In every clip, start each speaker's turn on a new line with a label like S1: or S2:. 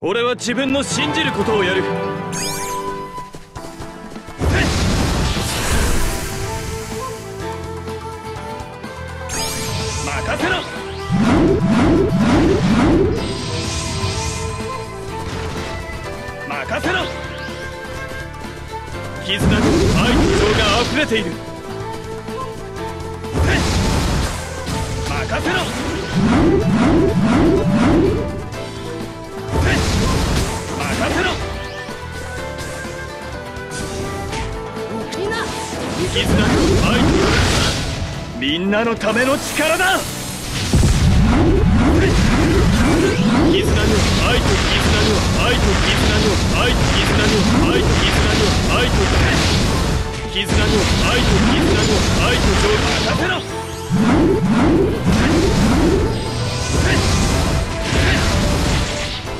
S1: 俺は自分の信じることをやる。任せろ。任せろ。絆と愛と情が溢れている。任せろ。絆と愛みんなのための力だ。絆には愛と絆には愛と絆には愛と絆には愛と絆には愛と絆には愛と絆には愛と情任せろ。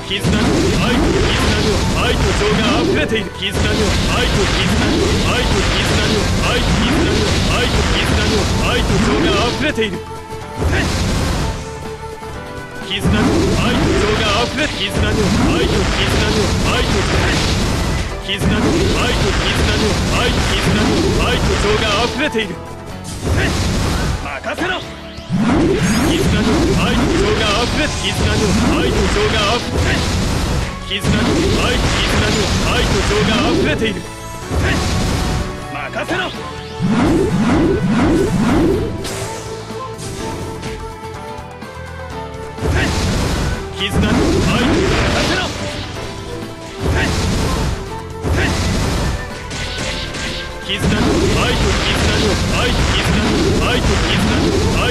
S1: 絆愛と絆には愛と情が溢れている。絆には愛と絆には愛と絆には愛と絆には愛と絆には愛と情が溢れている。絆には愛と情が溢れ絆には愛と絆には愛と絆には愛と絆には愛と絆には愛と情が溢れている。任せろ。絆の愛と情が溢れ絆の愛と情が溢れ絆の愛と絆の愛と情が溢れている。任せろ。絆の愛と任せろ。絆の愛と絆の愛と絆の愛と絆の愛。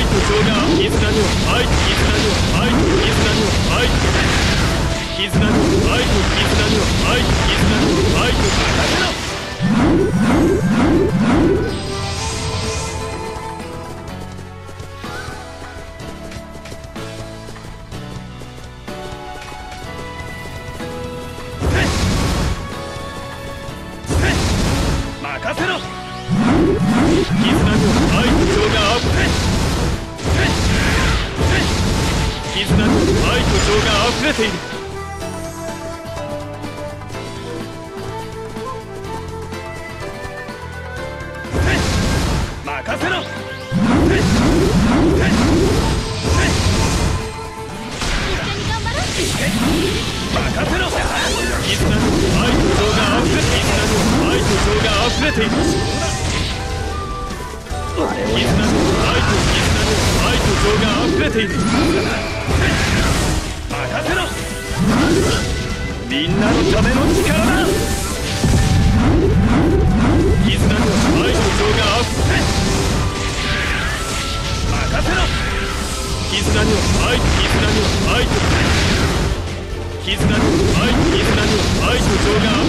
S1: 絆には愛と絆には愛と情が合う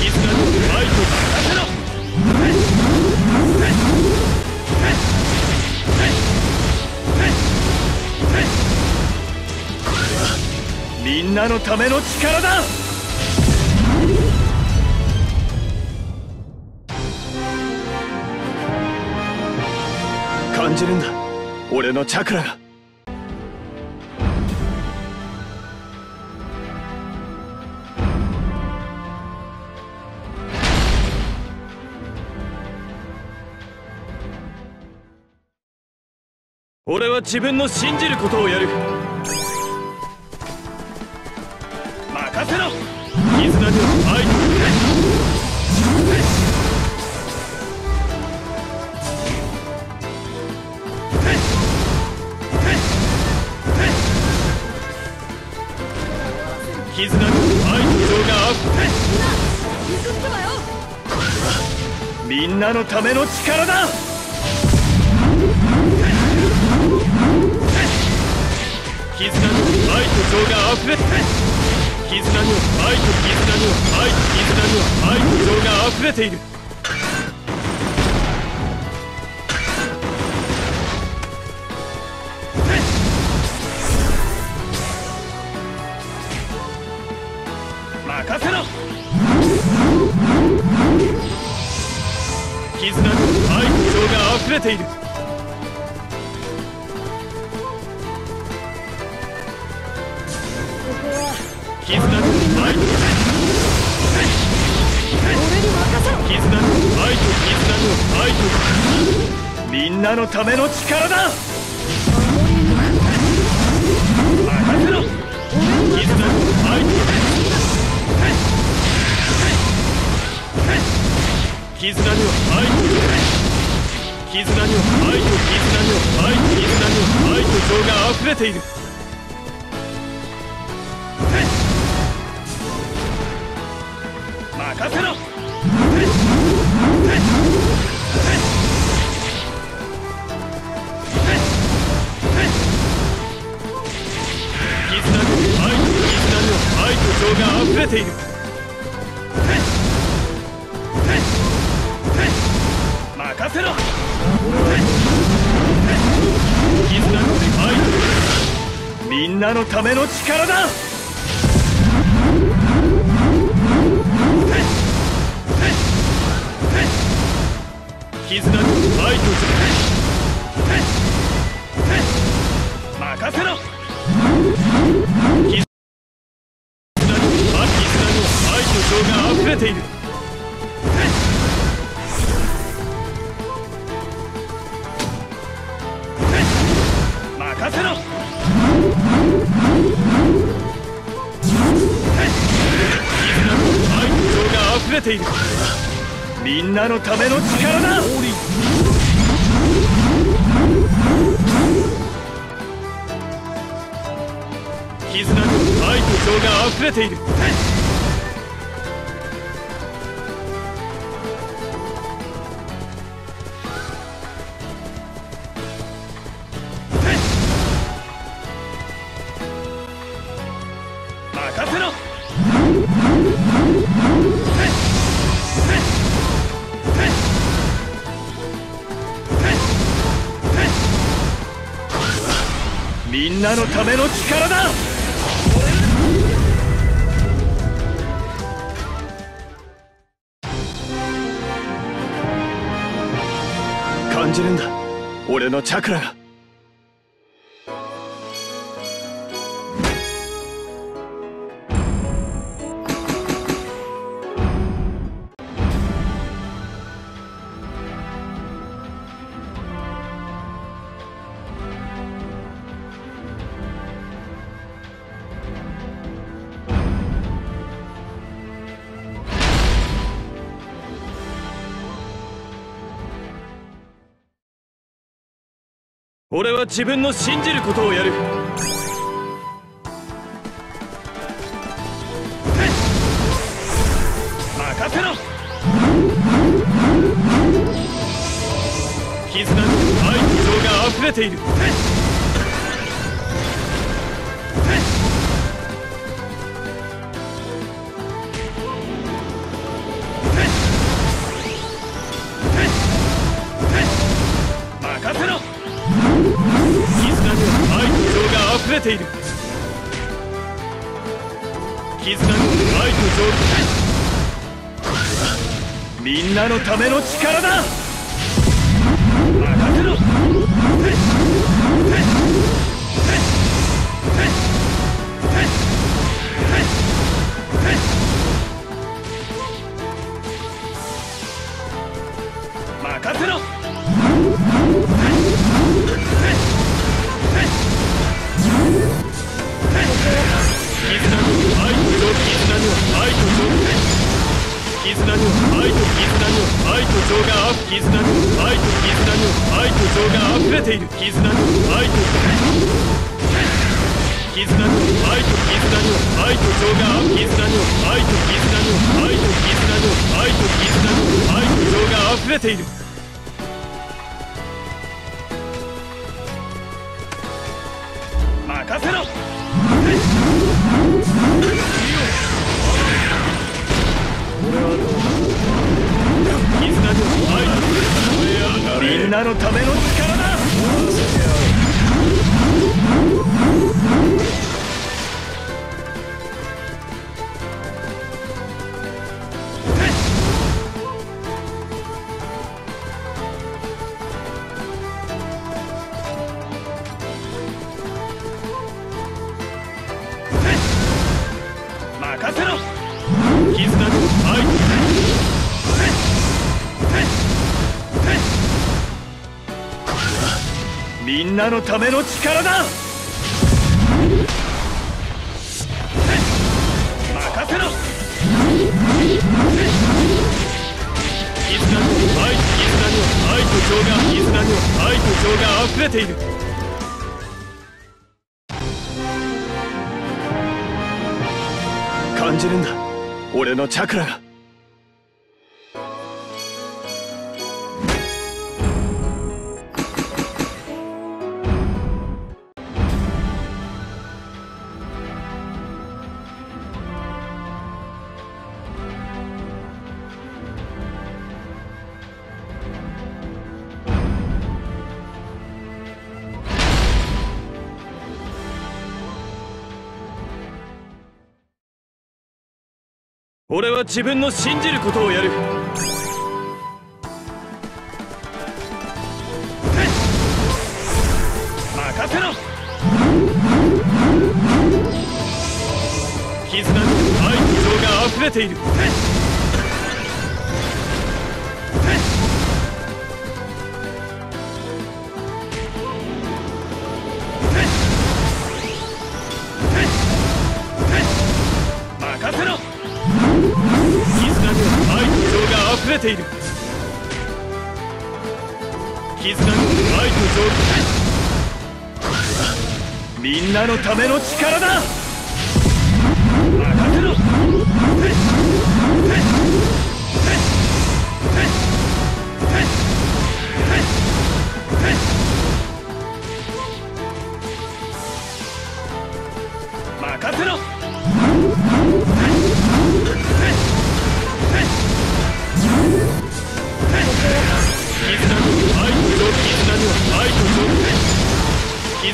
S1: 絆には愛と任せろみんなのための力だ感じる。んだ俺のチャクラが俺は自分の信じることをやる。任せろ。絆では愛絆で愛と情があふみんなのための力だ絆に愛と情が溢れて絆には愛と絆には愛と絆には愛と情が溢れている。任せろ。絆には愛と情が溢れている。絆の愛と絆の愛と絆の愛とみんなのための力だ任せろ。絆の愛と絆には愛と絆には愛と絆には愛と絆には愛と情が溢れている任せろ。絆に愛と絆に愛と情が溢れている。任せろ。絆の愛とみんなのための力だ絆に愛と任せろ。絆に愛と情が溢れている任せろ絆に愛と情が溢れているみんなのための力だ。絆に愛と情が溢れている。みんなのための力だ。感じるんだ。俺のチャクラが。俺は自分の信じることをやる。任せろ。絆に愛情が溢れている。隠れている。絆の愛と情みんなのための力だ。絆には愛と絆には愛と情があ絆には愛と絆には愛と情が溢れている。絆には愛と絆には愛と絆には愛と情が絆には愛と絆には愛と絆には愛と絆には愛と情が溢れている。任せろ。みんなのための力だ。んなのための力だ。任せろ。絆の愛絆には愛と情が絆には愛と情が溢れている。感じるんだ。俺のチャクラが。俺は自分の信じることをやる。任せろ。絆に愛情が溢れている。溢れている。絆には愛と情みんなのための力だ。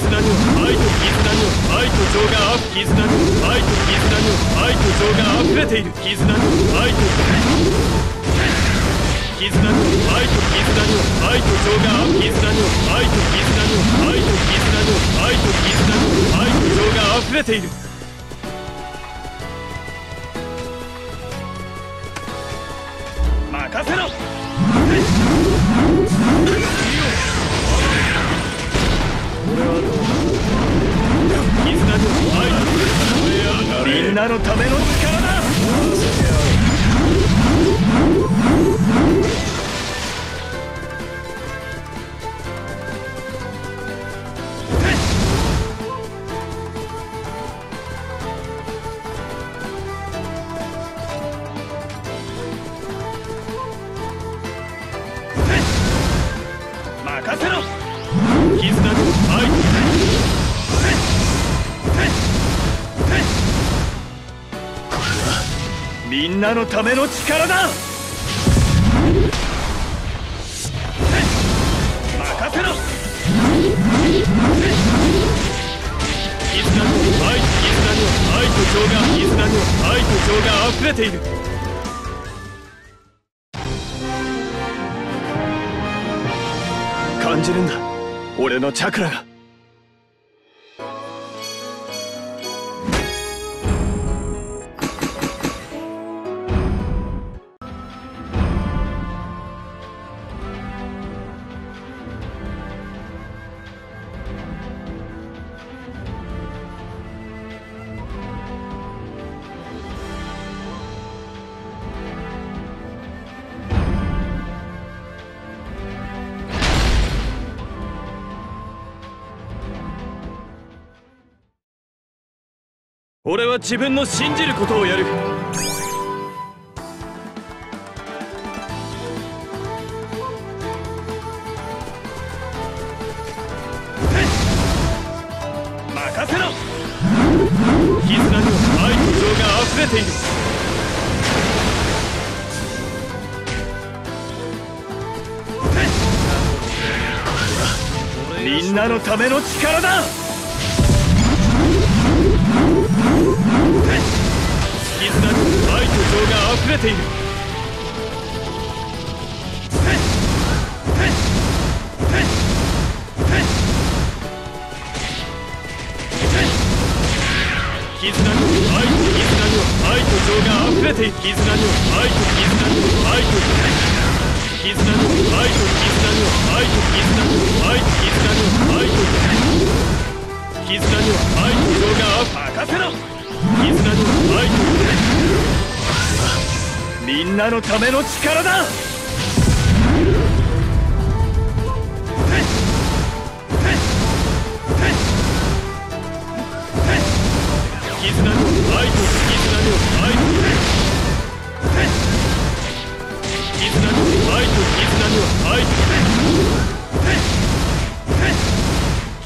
S1: 絆には愛と絆には愛と情があ絆には愛と絆には愛と情が溢れている。絆には愛と絆には愛と絆には愛と情があ絆には愛と絆には愛と絆には愛と絆には愛と情が溢れている。任せろ。みんなのための力だ。なのための力だ。任せろ。絆には愛絆には愛と情が絆には愛と情が溢れている。感じるんだ。俺のチャクラが。自分の信じることをやる。任せろ。絆には愛と情が溢れている。みんなのための力だ。れている。絆に愛と絆には愛と情が溢れている絆には愛と絆には愛と絆には愛と絆には愛と絆には愛と絆には愛と絆には愛と情が任せろ絆には愛とみんなのための力だ。絆の愛と絆の愛と。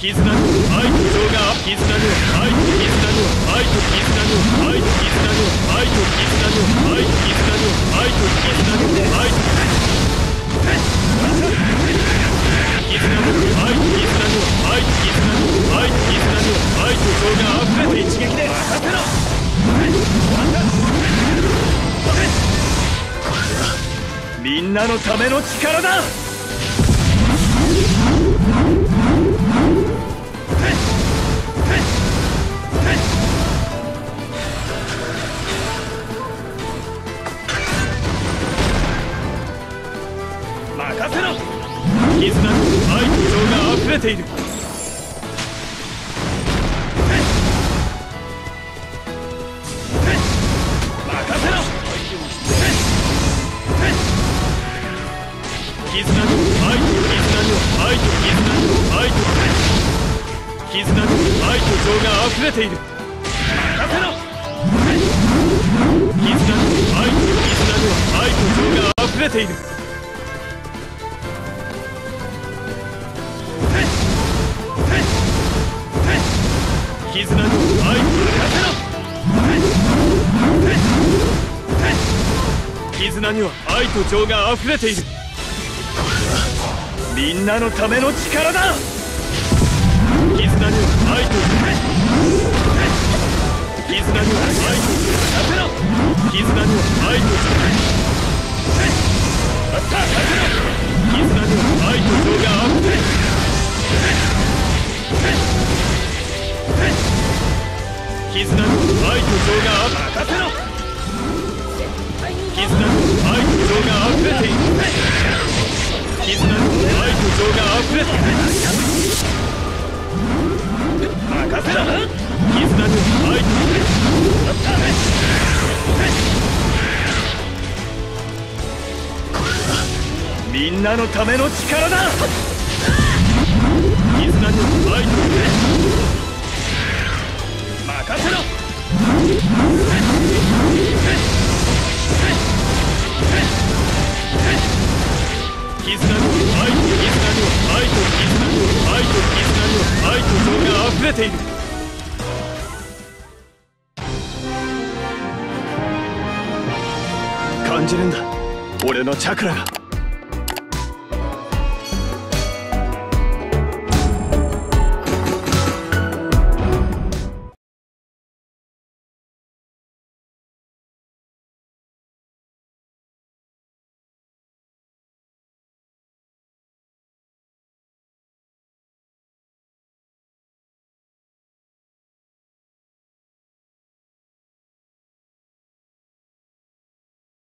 S1: 絆。に愛と情が絆に愛と絆に愛と絆に愛と絆に愛と絆に愛と絆に愛と絆に愛と絆に愛と絆に愛と絆に愛と絆に愛と情が溢れて一撃で任せろ。みんなのための力だ。絆に愛と任せろ。絆には愛と情が溢れている。みんなのための力だ。絆には愛と絆には愛と任せろ。絆には愛と任せろ絆には愛と情が溢れている。絆には愛と情が任せろ絆には愛と情が溢れている絆には愛と情が溢れている任せろ絆には愛とみんなのための力だ絆には愛と任せろ絆に愛と絆に愛と絆に愛と絆に愛と情が溢れている。感じるんだ。俺のチャクラが。